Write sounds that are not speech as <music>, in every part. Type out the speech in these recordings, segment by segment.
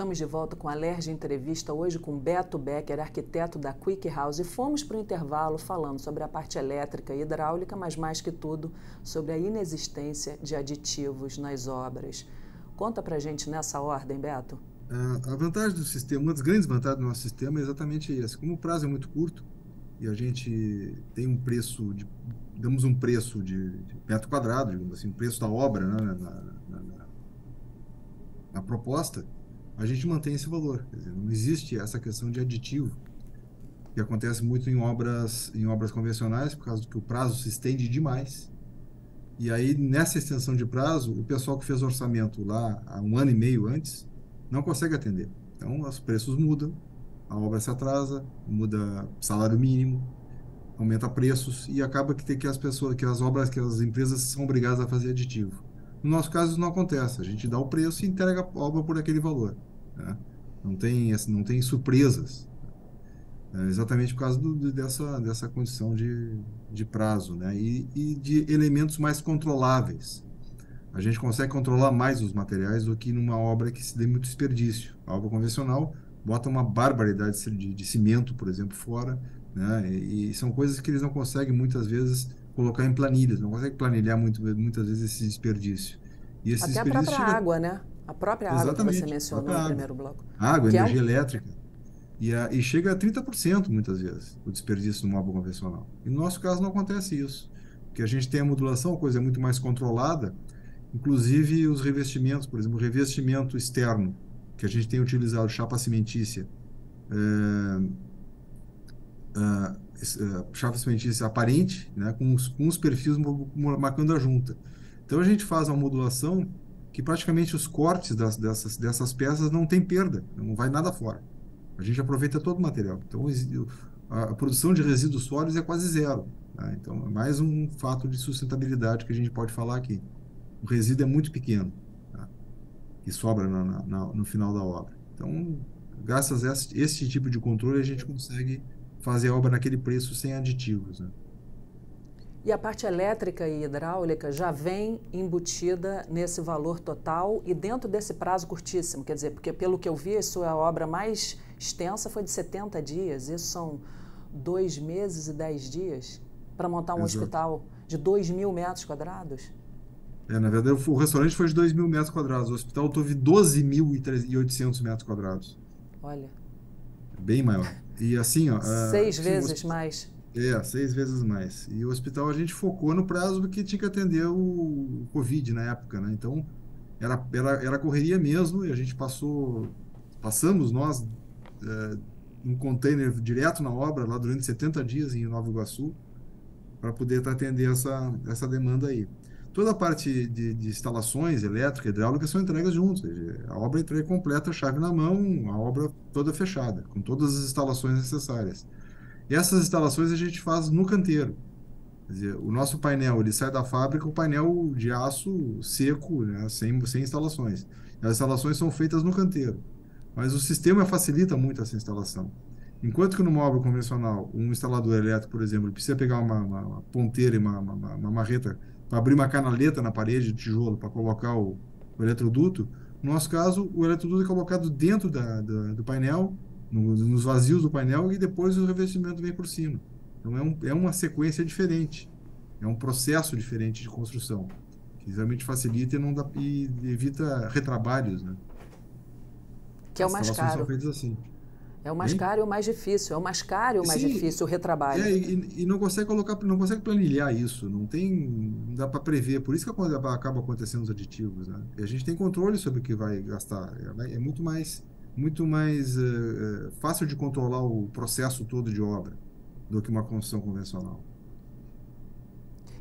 Estamos de volta com a Lerge Entrevista, hoje com Beto Becker, arquiteto da Quick House. E fomos para o intervalo falando sobre a parte elétrica e hidráulica, mas mais que tudo sobre a inexistência de aditivos nas obras. Conta para gente nessa ordem, Beto. A vantagem do sistema, uma das grandes vantagens do nosso sistema é exatamente essa. Como o prazo é muito curto e a gente tem um preço, de, damos um preço de, de metro quadrado, digamos assim, o preço da obra né, na, na, na, na proposta, a gente mantém esse valor. Dizer, não existe essa questão de aditivo, que acontece muito em obras, em obras convencionais, por causa do que o prazo se estende demais. E aí, nessa extensão de prazo, o pessoal que fez orçamento lá há um ano e meio antes não consegue atender. Então, os preços mudam, a obra se atrasa, muda salário mínimo, aumenta preços e acaba que tem que as pessoas, que as obras, que as empresas são obrigadas a fazer aditivo. No nosso caso, isso não acontece. A gente dá o preço e entrega a obra por aquele valor. Né? Não, tem, não tem surpresas. É exatamente por causa do, dessa, dessa condição de, de prazo né? E, e, de elementos mais controláveis. A gente consegue controlar mais os materiais do que numa obra que se dê muito desperdício. A obra convencional bota uma barbaridade de, de cimento, por exemplo, fora, né? E, e, são coisas que eles não conseguem muitas vezes colocar em planilhas, não conseguem planilhar muito, muitas vezes esse desperdício. E esse Até desperdício a própria chega... água, né? A própria água Exatamente, que você mencionou no primeiro bloco. Água, que energia é um... elétrica. E, a, e chega a 30% muitas vezes o desperdício no móvel convencional. E no nosso caso não acontece isso. Porque a gente tem a modulação, a coisa é muito mais controlada. Inclusive os revestimentos, por exemplo, o revestimento externo, que a gente tem utilizado, chapa cimentícia, é, é, chapa cimentícia aparente, né, com, os, com os perfis marcando a junta. Então a gente faz uma modulação que praticamente os cortes das, dessas, dessas peças não tem perda, não vai nada fora. A gente aproveita todo o material. Então, a, produção de resíduos sólidos é quase zero. Né? Então, é mais um fato de sustentabilidade que a gente pode falar aqui. O resíduo é muito pequeno, tá? que sobra na, na, no final da obra. Então, graças a esse, esse tipo de controle, a gente consegue fazer a obra naquele preço sem aditivos. Né? E a parte elétrica e hidráulica já vem embutida nesse valor total e dentro desse prazo curtíssimo, quer dizer, porque pelo que eu vi, a sua obra mais extensa foi de 70 dias, isso são dois meses e dez dias para montar um Exato. hospital de 2 mil metros quadrados? É, na verdade, o restaurante foi de 2 mil metros quadrados, o hospital teve 12.800 metros quadrados. Olha. Bem maior. E assim, ó. Seis vezes mais. É, seis vezes mais. E o hospital a gente focou no prazo porque tinha que atender o Covid na época, né? Então, era, era, era correria mesmo e a gente passou, passamos nós é, um container direto na obra lá durante 70 dias em Nova Iguaçu para poder atender essa, essa demanda aí. Toda a parte de, de instalações elétrica e hidráulica são entregas juntos. A obra entrega completa, chave na mão, a obra toda fechada, com todas as instalações necessárias. Essas instalações a gente faz no canteiro. Quer dizer, o nosso painel ele sai da fábrica, o painel de aço seco, né, sem, sem instalações. As instalações são feitas no canteiro. Mas o sistema facilita muito essa instalação. Enquanto que no móvel convencional, um instalador elétrico, por exemplo, precisa pegar uma, uma, uma ponteira e uma, uma marreta para abrir uma canaleta na parede de tijolo para colocar o, o, eletroduto, no nosso caso, o eletroduto é colocado dentro da, da, do painel no, nos vazios do painel e depois o revestimento vem por cima. Então é, um, é uma sequência diferente, é um processo diferente de construção, que realmente facilita e, não dá, e evita retrabalhos. Né? Que é o mais caro. São feitas assim. É o mais caro e o mais difícil. É o mais caro e o mais Sim, difícil o retrabalho. É, e, e, não consegue colocar, não consegue planilhar isso. Não tem, não dá para prever. Por isso que acaba acontecendo os aditivos, né? E a gente tem controle sobre o que vai gastar. É, é muito mais muito mais uh, fácil de controlar o processo todo de obra do que uma construção convencional.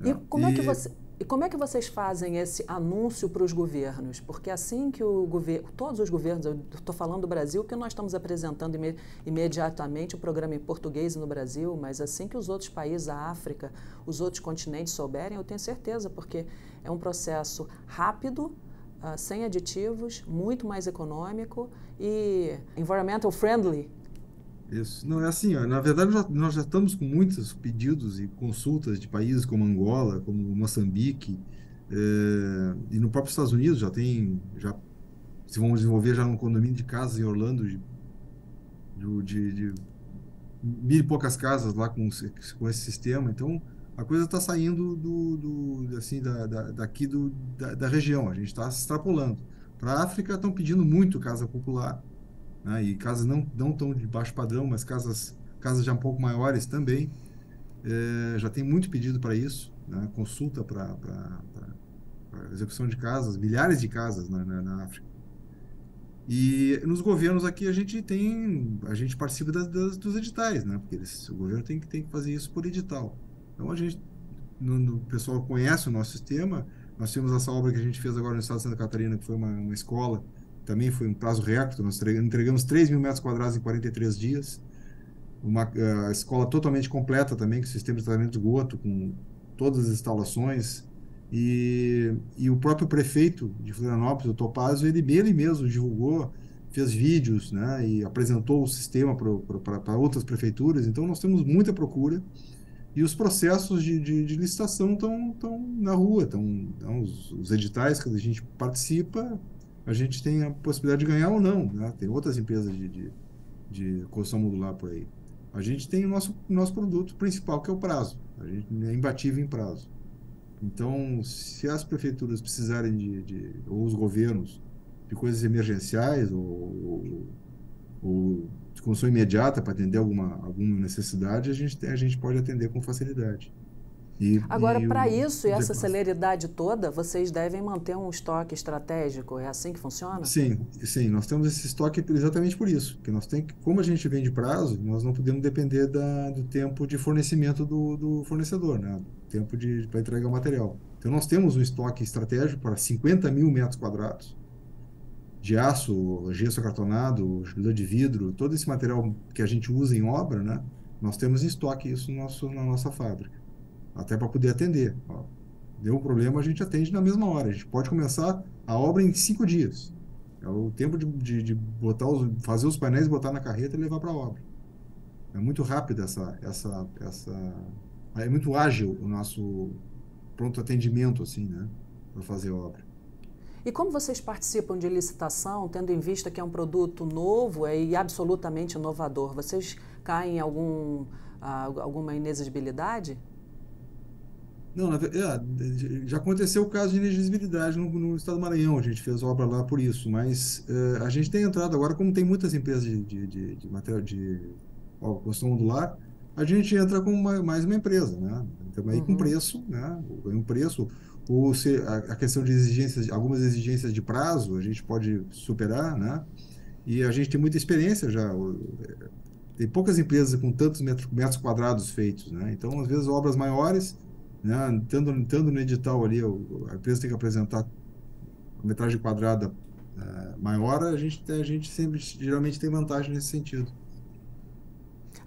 E, é. como, e... É que você, como é que vocês fazem esse anúncio para os governos? Porque assim que o governo, todos os governos, eu estou falando do Brasil, que nós estamos apresentando imed imediatamente o programa em português no Brasil, mas assim que os outros países, a África, os outros continentes souberem, eu tenho certeza, porque é um processo rápido, uh, sem aditivos, muito mais econômico e environmental friendly. Isso. Não, é assim, ó, na verdade já, nós já estamos com muitos pedidos e consultas de países como Angola, como Moçambique, é, e no próprio Estados Unidos já tem, já se vão desenvolver já um condomínio de casas em Orlando de, de, de mil e poucas casas lá com, com esse sistema. Então, a coisa está saindo do, do, assim, da, da, daqui do, da, da região, a gente está se extrapolando. Para a África, estão pedindo muito casa popular, né? e casas não, não tão de baixo padrão, mas casas, casas já um pouco maiores também. É, já tem muito pedido para isso, né? consulta para execução de casas, milhares de casas na, na, na África. E nos governos aqui a gente tem, a gente participa das, das, dos editais, né? Porque eles, o governo tem que, tem que fazer isso por edital. Então a gente, no, no, o pessoal conhece o nosso sistema. Nós temos essa obra que a gente fez agora no estado de Santa Catarina, que foi uma, uma escola, também foi um prazo recorde. Nós entregamos 3 mil metros quadrados em 43 dias. Uma a escola totalmente completa também, com sistema de tratamento de esgoto, com todas as instalações, e, e o próprio prefeito de Florianópolis, o Topazio, ele, ele mesmo divulgou, fez vídeos né, e apresentou o sistema para outras prefeituras. Então, nós temos muita procura e os processos de, de, de licitação estão na rua, estão os, os, editais que a gente participa, a gente tem a possibilidade de ganhar ou não. Né? Tem outras empresas de, de, de construção modular por aí. A gente tem o nosso, nosso produto principal, que é o prazo. A gente é imbatível em prazo. Então, se as prefeituras precisarem de, de ou os governos, de coisas emergenciais ou, ou, ou de imediata para atender alguma, alguma necessidade, a gente, a gente pode atender com facilidade. E, Agora, para isso e essa celeridade toda, vocês devem manter um estoque estratégico. É assim que funciona? Sim, sim. Nós temos esse estoque exatamente por isso. Porque nós tem que, como a gente vende prazo, nós não podemos depender da, do tempo de fornecimento do, do fornecedor, né? tempo de para entregar o material. Então, nós temos um estoque estratégico para 50 mil metros quadrados de aço, gesso acartonado, lã de vidro, todo esse material que a gente usa em obra, né? Nós temos em estoque isso no nosso, na nossa fábrica até para poder atender. Ó, deu um problema, a gente atende na mesma hora. A gente pode começar a obra em cinco dias. É o tempo de, de, de botar os, fazer os painéis, botar na carreta e levar para a obra. É muito rápido essa, essa, essa, é muito ágil o nosso pronto atendimento assim, né, para fazer obra. E como vocês participam de licitação, tendo em vista que é um produto novo e absolutamente inovador, vocês caem em algum, alguma inexigibilidade? Não, é, já aconteceu o caso de inexigibilidade no, no, estado do Maranhão, a gente fez obra lá por isso, mas uh, a gente tem entrado agora, como tem muitas empresas de, de, de, de material de ó, construção modular, a gente entra com uma, mais uma empresa, né? Também uhum. com preço, né? Um preço, ou se a, questão de exigências, algumas exigências de prazo, a gente pode superar, né? E a gente tem muita experiência já. Tem poucas empresas com tantos metros, quadrados feitos, né? Então, às vezes, obras maiores né? Estando, estando no edital ali, a empresa tem que apresentar a metragem quadrada é, maior, a gente, a gente sempre, geralmente tem vantagem nesse sentido.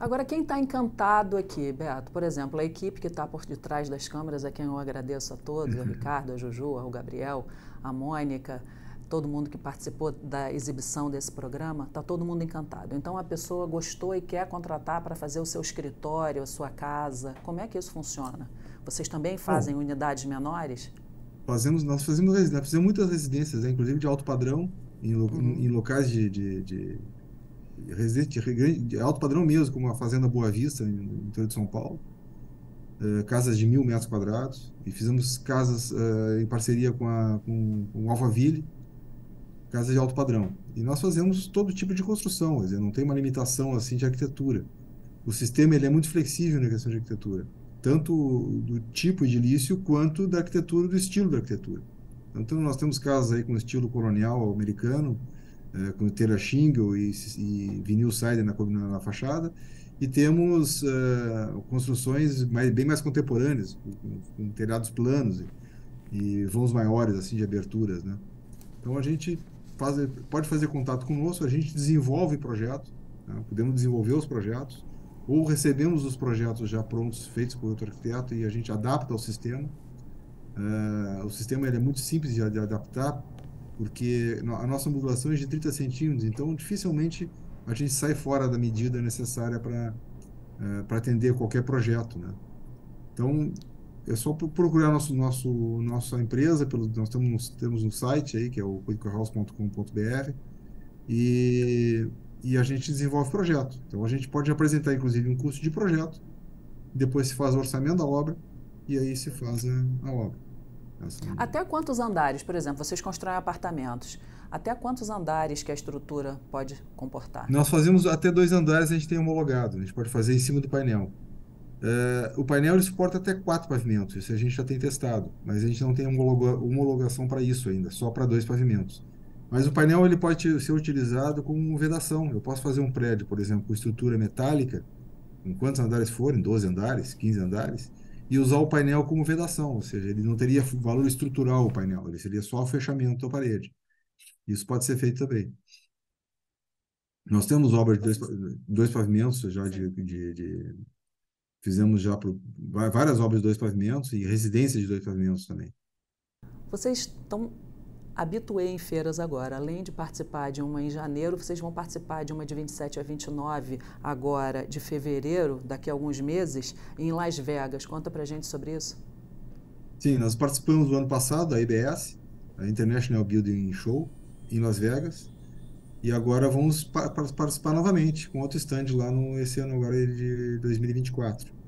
Agora, quem está encantado aqui, Beato, por exemplo, a equipe que está por detrás das câmeras, a quem eu agradeço a todos, o Ricardo, a Juju, o Gabriel, a Mônica, todo mundo que participou da exibição desse programa, está todo mundo encantado. Então, a pessoa gostou e quer contratar para fazer o seu escritório, a sua casa. Como é que isso funciona? Vocês também fazem Bom, unidades menores? Fazemos, nós fazemos, nós fazemos muitas residências, né? inclusive de alto padrão, em, lo, uhum. em locais de, de, de, de, de, alto padrão mesmo, como a Fazenda Boa Vista, no interior de São Paulo. Uh, casas de mil metros quadrados. E fizemos casas uh, em parceria com, a, com, com o Alphaville, casas de alto padrão. E nós fazemos todo tipo de construção, quer dizer, não tem uma limitação assim de arquitetura. O sistema ele é muito flexível na questão de arquitetura tanto do tipo edilício quanto da arquitetura, do estilo da arquitetura. Então, nós temos casas aí com estilo colonial americano, é, com telha shingle e, e vinil siding na, na, na, fachada, e temos uh, construções mais, bem mais contemporâneas, com, com telhados planos e, e, vãos maiores assim de aberturas, né? Então, a gente faz, pode fazer contato conosco, a gente desenvolve projetos, né? podemos desenvolver os projetos, ou recebemos os projetos já prontos, feitos por outro arquiteto, e a gente adapta ao sistema. Uh, o sistema ele é muito simples de, de, adaptar, porque a nossa modulação é de 30 centímetros, então dificilmente a gente sai fora da medida necessária para uh, atender qualquer projeto. Né? Então, é só procurar nosso, nosso, nossa empresa, pelo, nós temos, temos um site aí, que é o quidcohouse.com.br, e, e a gente desenvolve projeto. Então, a gente pode apresentar, inclusive, um custo de projeto, depois se faz o orçamento da obra, e aí se faz a, a obra. Essa... Até quantos andares, por exemplo, vocês constroem apartamentos? Até quantos andares que a estrutura pode comportar? Nós fazemos até dois andares, a gente tem homologado, a gente pode fazer em cima do painel. Uh, o painel ele suporta até quatro pavimentos, isso a gente já tem testado, mas a gente não tem homologação para isso ainda, só para dois pavimentos. Mas o painel ele pode ser utilizado como vedação. Eu posso fazer um prédio, por exemplo, com estrutura metálica, com quantos andares forem, 12 andares, 15 andares, e usar o painel como vedação, ou seja, ele não teria valor estrutural o painel, ele seria só o fechamento da parede. Isso pode ser feito também. Nós temos obras de dois, dois pavimentos já de, de, de Fizemos já pro, várias obras de dois pavimentos e residências de dois pavimentos também. Vocês estão habituê em feiras agora. Além de participar de uma em janeiro, vocês vão participar de uma de 27 a 29 agora de fevereiro, daqui a alguns meses, em Las Vegas. Conta pra gente sobre isso. Sim, nós participamos do ano passado da IBS, a International Building Show, em Las Vegas. E agora vamos pa participar novamente com outro stand lá no esse ano agora de 2024.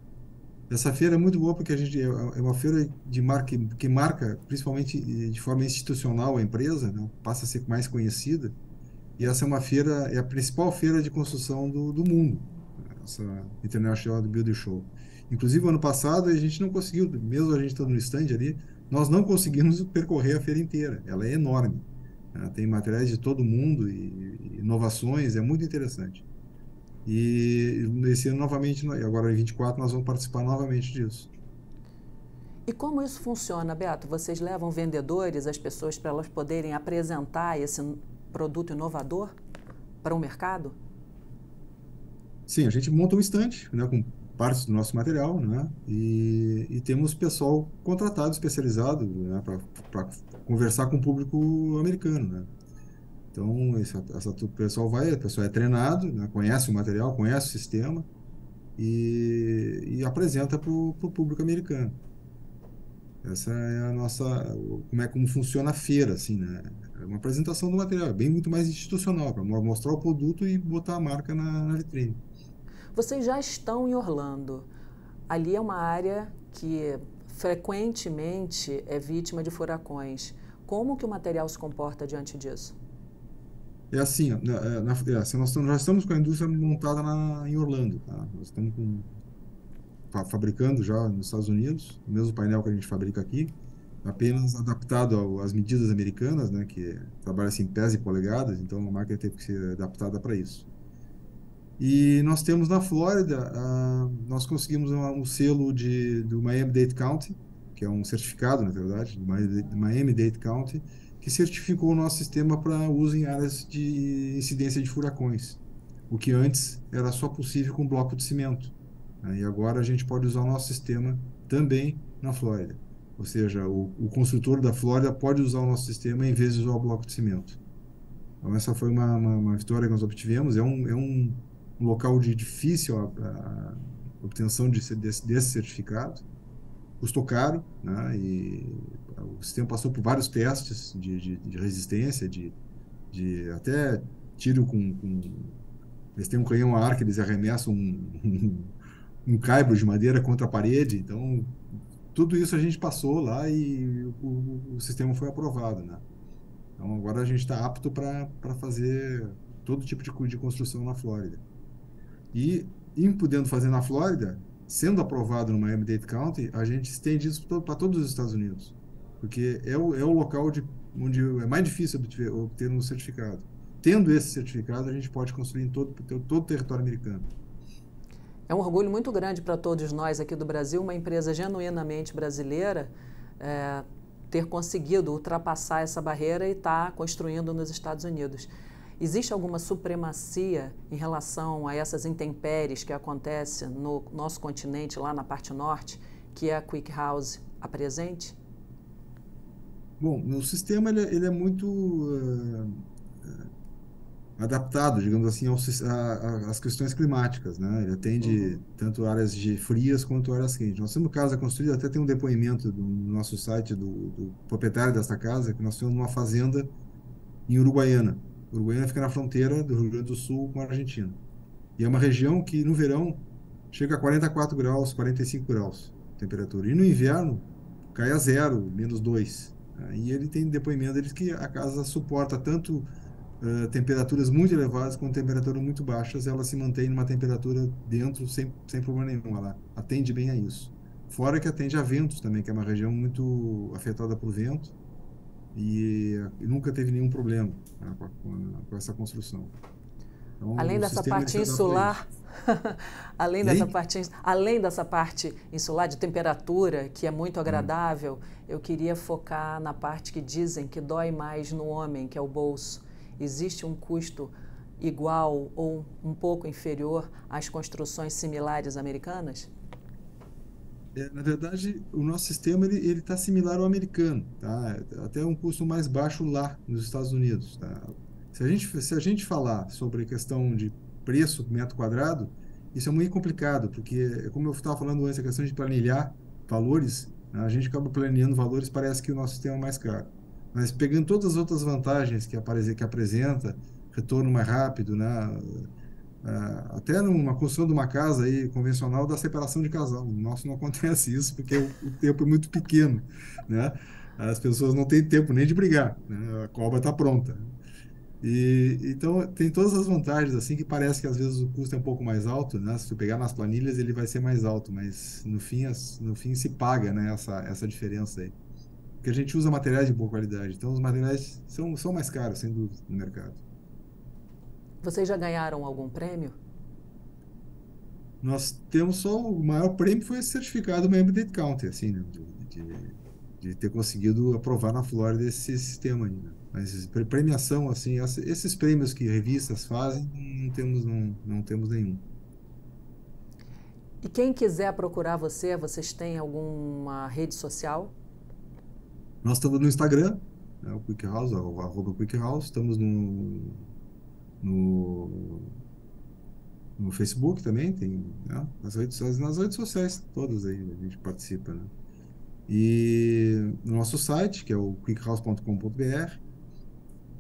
Essa feira é muito boa porque a gente é, é uma feira de marca que marca principalmente de forma institucional a empresa, né? passa a ser mais conhecida. E essa é uma feira, é a principal feira de construção do, do mundo, essa International Building Show. Inclusive, ano passado a gente não conseguiu, mesmo a gente estando no stand ali, nós não conseguimos percorrer a feira inteira. Ela é enorme. Né? Tem materiais de todo mundo e, inovações, é muito interessante. E esse ano, novamente, agora em 24, nós vamos participar novamente disso. E como isso funciona, Beto? Vocês levam vendedores, as pessoas, para elas poderem apresentar esse produto inovador para o mercado? Sim, a gente monta um estante né, com partes do nosso material, né? E, e temos pessoal contratado, especializado, né, para conversar com o público americano, né? Então, essa, essa, o pessoal vai, o pessoal é treinado, né, conhece o material, conhece o sistema e, e apresenta para o público americano. Essa é a nossa, como é como funciona a feira, assim, né? É uma apresentação do material, é bem muito mais institucional, para mostrar o produto e botar a marca na, na vitrine. Vocês já estão em Orlando. Ali é uma área que frequentemente é vítima de furacões. Como que o material se comporta diante disso? É assim, na, na, é, assim nós já estamos com a indústria montada na, em Orlando. Tá? Nós estamos com, fabricando já nos Estados Unidos, o mesmo painel que a gente fabrica aqui, apenas adaptado às medidas americanas, né, que trabalha assim, pés e polegadas, então a máquina teve que ser adaptada para isso. E nós temos na Flórida, nós conseguimos um, um selo de, do Miami-Dade County, que é um certificado, na verdade, do Miami-Dade County, que certificou o nosso sistema para uso em áreas de incidência de furacões, o que antes era só possível com bloco de cimento. Né? E agora a gente pode usar o nosso sistema também na Flórida. Ou seja, o, o construtor da Flórida pode usar o nosso sistema em vez de usar o bloco de cimento. Então, essa foi uma, uma, uma vitória que nós obtivemos. É um, é um, local de difícil a, a obtenção de, desse, desse certificado. Custou caro, né? E o sistema passou por vários testes de, de, de resistência, de, de até tiro com, com, Eles têm um canhão a ar que eles arremessam um, um, um caibro de madeira contra a parede. Então, tudo isso a gente passou lá e o, o sistema foi aprovado, né? Então, agora a gente está apto para fazer todo tipo de, de construção na Flórida. E, em podendo fazer na Flórida, sendo aprovado no Miami-Dade County, a gente estende isso para todos os Estados Unidos porque é o, é o local de, onde é mais difícil obter, obter um certificado. Tendo esse certificado, a gente pode construir em todo, todo o território americano. É um orgulho muito grande para todos nós aqui do Brasil, uma empresa genuinamente brasileira, é, ter conseguido ultrapassar essa barreira e estar tá construindo nos Estados Unidos. Existe alguma supremacia em relação a essas intempéries que acontecem no nosso continente, lá na parte norte, que a Quick House apresente? Bom, o sistema ele, é, ele é muito uh, adaptado, digamos assim, às questões climáticas, né? Ele atende uhum. tanto áreas de frias quanto áreas quentes. Nós temos casa construída, até tem um depoimento no nosso site do, do proprietário desta casa, que nós temos uma fazenda em Uruguaiana. Uruguaiana fica na fronteira do Rio Grande do Sul com a Argentina. E é uma região que no verão chega a 44 graus, 45 graus de temperatura. E no inverno cai a zero, menos 2. E ele tem depoimento deles que a casa suporta tanto uh, temperaturas muito elevadas quanto temperaturas muito baixas, ela se mantém numa temperatura dentro sem, sem problema nenhum. Ela atende bem a isso. Fora que atende a ventos também, que é uma região muito afetada por vento e, e nunca teve nenhum problema né, com, com, essa construção. Então, além dessa parte insular, <laughs> além dessa parte, além dessa parte insular de temperatura que é muito hum. agradável, hum. eu queria focar na parte que dizem que dói mais no homem, que é o bolso. Existe um custo igual ou um pouco inferior às construções similares americanas? É, na verdade, o nosso sistema ele está similar ao americano, tá? Até um custo mais baixo lá nos Estados Unidos. Tá? Se a gente se a gente falar sobre a questão de preço metro quadrado, isso é muito complicado, porque como eu estava falando antes, a questão de planilhar valores, né? a gente acaba planeando valores, parece que o nosso sistema é mais caro. Mas pegando todas as outras vantagens que, aparece, que apresenta, retorno mais rápido, né? Uh, até numa construção de uma casa aí convencional da separação de casal. No nosso não acontece isso porque o, o tempo é muito pequeno, né? As pessoas não têm tempo nem de brigar, né? A cobra está pronta. E então tem todas as vantagens assim que parece que às vezes o custo é um pouco mais alto, né? Se tu pegar nas planilhas ele vai ser mais alto, mas no fim as, no fim se paga, né? Essa essa diferença aí. Porque a gente usa materiais de boa qualidade, então os materiais são são mais caros sem dúvida no mercado. Vocês já ganharam algum prêmio? Nós temos só o maior prêmio foi esse certificado Member Date County, assim, né? de, de, de, ter conseguido aprovar na Flórida esse sistema ainda. Né? Mas premiação, assim, esses prêmios que revistas fazem, não temos, não, não temos nenhum. E quem quiser procurar você, vocês têm alguma rede social? Nós estamos no Instagram, né, o Quick House, o arroba Quick House, estamos no no, no Facebook também, tem né? nas, redes, nas redes sociais todas aí a gente participa, né? E no nosso site, que é o quickhouse.com.br,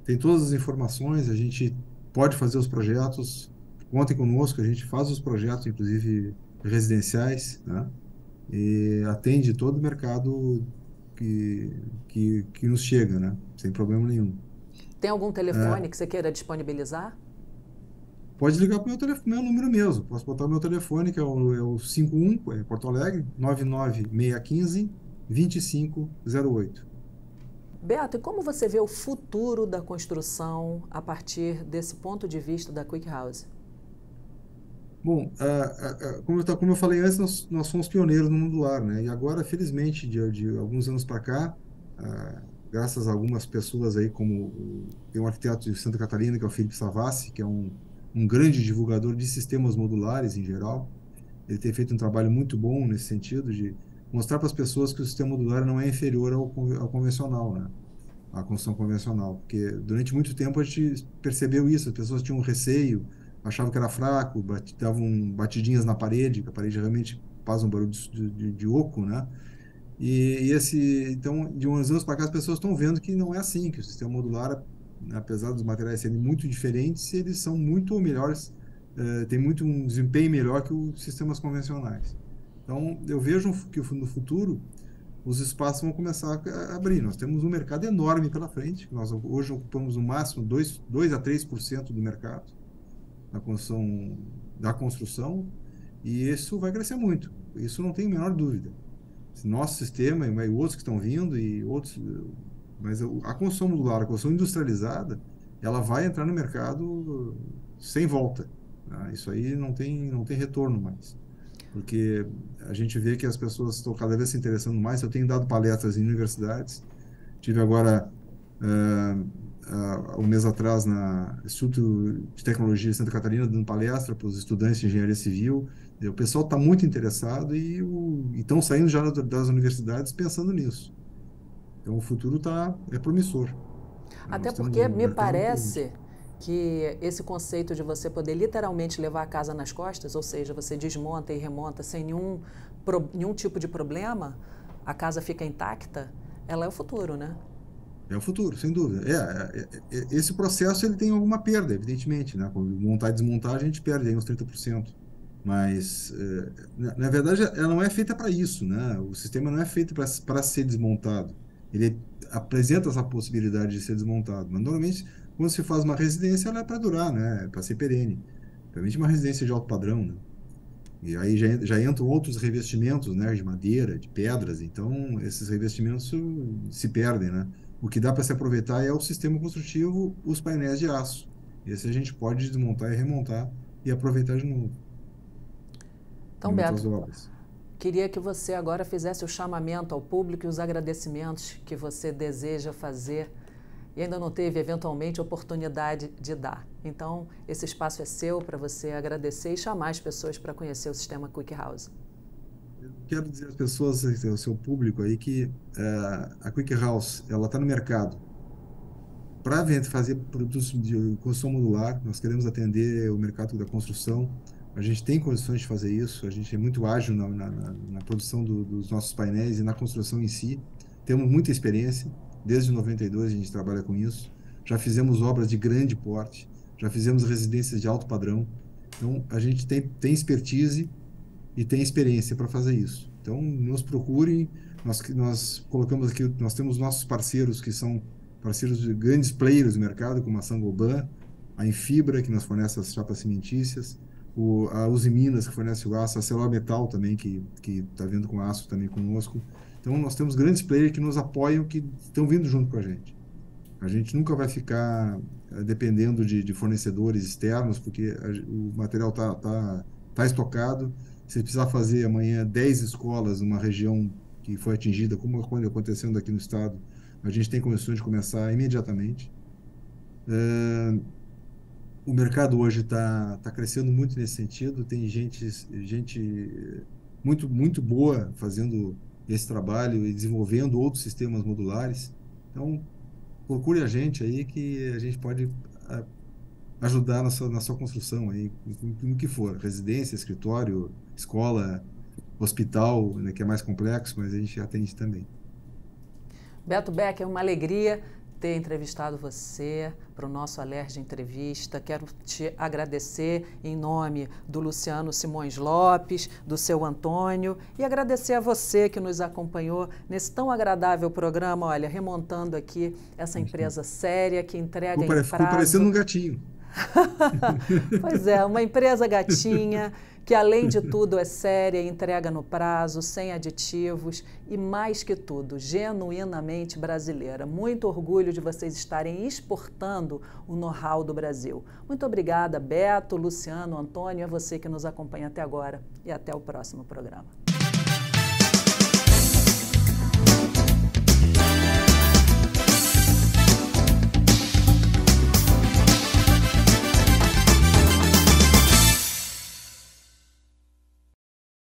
tem todas as informações, a gente pode fazer os projetos, contem conosco, a gente faz os projetos, inclusive residenciais, né? E atende todo o mercado que, que, que nos chega, né? Sem problema nenhum. Tem algum telefone é, que você queira disponibilizar? Pode ligar para o meu, telefone, meu número mesmo. Posso botar o meu telefone, que é o, é o 51, é Porto Alegre, 99615 2508. Beato, e como você vê o futuro da construção a partir desse ponto de vista da Quick House? Bom, como, eu, como, eu, falei antes, nós, nós somos pioneiros no mundo lar, né? E agora, felizmente, de, de alguns anos para cá, graças a algumas pessoas aí, como tem um arquiteto de Santa Catarina, que é o Felipe Savassi, que é um, um grande divulgador de sistemas modulares em geral. Ele tem feito um trabalho muito bom nesse sentido de mostrar para as pessoas que o sistema modular não é inferior ao, ao convencional, né? A construção convencional, porque durante muito tempo a gente percebeu isso, as pessoas tinham receio, achavam que era fraco, davam batidinhas na parede, que a parede realmente faz um barulho de, de, de oco, né? E, e, esse, então, de uns anos para cá, as pessoas estão vendo que não é assim, que o sistema modular, apesar dos materiais serem muito diferentes, eles são muito melhores, uh, tem muito um desempenho melhor que os sistemas convencionais. Então, eu vejo que no futuro os espaços vão começar a abrir. Nós temos um mercado enorme pela frente. Nós hoje ocupamos no máximo 2, 2 a 3% do mercado na construção, da construção, e isso vai crescer muito. Isso não tem a menor dúvida nosso sistema e outros que estão vindo e outros mas a construção modular a construção industrializada ela vai entrar no mercado sem volta né? isso aí não tem não tem retorno mais. Porque a gente vê que as pessoas estão cada vez se interessando mais. Eu tenho dado palestras em universidades. Tive agora uh, uh, um mês atrás na Instituto de Tecnologia de Santa Catarina dando palestra para os estudantes de engenharia civil o pessoal está muito interessado e estão saindo já das universidades pensando nisso. Então o futuro tá, é promissor. Até porque me parece que esse conceito de você poder literalmente levar a casa nas costas, ou seja, você desmonta e remonta sem nenhum, pro, nenhum tipo de problema, a casa fica intacta, ela é o futuro, né? É o futuro, sem dúvida. É, é, é, esse processo ele tem alguma perda, evidentemente, né? Quando montar e desmontar, a gente perde aí uns 30%. Mas, é, na, na, verdade, ela não é feita para isso, né? O sistema não é feito para ser desmontado. Ele apresenta essa possibilidade de ser desmontado. Mas, normalmente, quando se faz uma residência, ela é para durar, né? É para ser perene. Principalmente uma residência de alto padrão, né? E aí já, já entram outros revestimentos, né? De madeira, de pedras. Então, esses revestimentos se perdem, né? O que dá para se aproveitar é o sistema construtivo, os painéis de aço. Esse a gente pode desmontar e remontar e aproveitar de novo. Então, Beto, queria que você agora fizesse o chamamento ao público e os agradecimentos que você deseja fazer e ainda não teve, eventualmente, oportunidade de dar. Então, esse espaço é seu para você agradecer e chamar as pessoas para conhecer o sistema Quick House quero dizer às pessoas, ao seu público aí, que uh, a Quick House, ela está no mercado. Para fazer produtos de construção modular, nós queremos atender o mercado da construção. A gente tem condições de fazer isso, a gente é muito ágil na, na, na produção do, dos nossos painéis e na construção em si. Temos muita experiência, desde 92 a gente trabalha com isso. Já fizemos obras de grande porte, já fizemos residências de alto padrão. Então, a gente tem, tem expertise e tem experiência para fazer isso. Então, nos procurem. Nós, nós colocamos aqui, nós temos nossos parceiros que são parceiros de grandes players do mercado, como a Sangoban, a Infibra, que nos fornece as chapas cimentícias, o, a Uzi Minas, que fornece o aço, a Celor Metal também, que está vindo com aço também conosco. Então, nós temos grandes players que nos apoiam, que estão vindo junto com a gente. A gente nunca vai ficar eh, dependendo de, de fornecedores externos, porque a, o material está tá, tá estocado se precisar fazer amanhã 10 escolas numa região que foi atingida, como acontecendo aqui no estado, a gente tem condições de começar imediatamente. É, o mercado hoje está tá crescendo muito nesse sentido, tem gente, gente muito, muito boa fazendo esse trabalho e desenvolvendo outros sistemas modulares. Então, procure a gente aí que a gente pode ajudar na sua, na sua construção aí, no que for, residência, escritório, escola, hospital, né, que é mais complexo, mas a gente atende também. Beto Beck, é uma alegria ter entrevistado você para o nosso Alerj Entrevista. Quero te agradecer em nome do Luciano Simões Lopes, do seu Antônio, e agradecer a você que nos acompanhou nesse tão agradável programa, olha, remontando aqui essa empresa séria que entrega ficou, em prazo... Ficou parecendo um gatinho. <laughs> pois é, uma empresa gatinha <laughs> que além de tudo é séria, entrega no prazo, sem aditivos e mais que tudo, genuinamente brasileira. Muito orgulho de vocês estarem exportando o know-how do Brasil. Muito obrigada, Beto, Luciano, Antônio, a você que nos acompanha até agora e até o próximo programa.